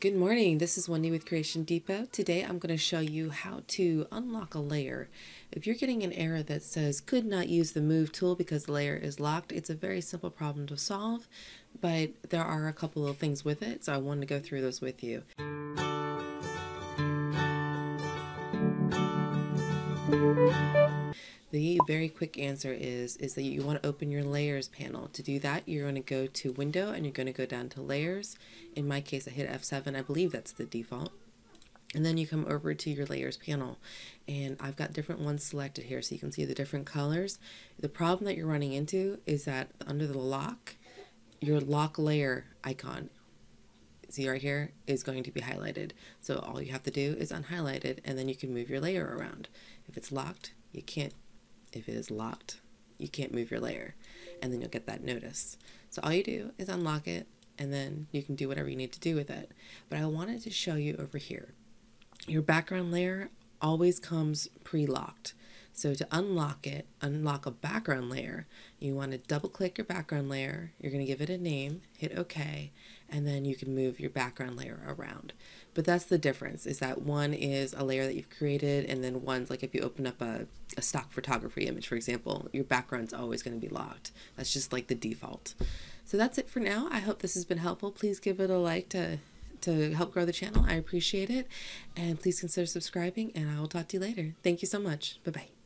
Good morning, this is Wendy with Creation Depot. Today I'm going to show you how to unlock a layer. If you're getting an error that says could not use the move tool because the layer is locked, it's a very simple problem to solve, but there are a couple of things with it, so I wanted to go through those with you. The very quick answer is is that you want to open your layers panel. To do that, you're going to go to window and you're going to go down to layers. In my case, I hit F7. I believe that's the default. And then you come over to your layers panel and I've got different ones selected here so you can see the different colors. The problem that you're running into is that under the lock, your lock layer icon see right here is going to be highlighted. So all you have to do is unhighlight it and then you can move your layer around. If it's locked, you can't if it is locked, you can't move your layer and then you'll get that notice. So all you do is unlock it and then you can do whatever you need to do with it. But I wanted to show you over here. Your background layer always comes pre-locked. So to unlock it, unlock a background layer, you want to double click your background layer, you're going to give it a name, hit OK, and then you can move your background layer around. But that's the difference, is that one is a layer that you've created, and then one's like if you open up a, a stock photography image, for example, your background's always going to be locked. That's just like the default. So that's it for now. I hope this has been helpful. Please give it a like to to help grow the channel. I appreciate it. And please consider subscribing, and I will talk to you later. Thank you so much. Bye bye.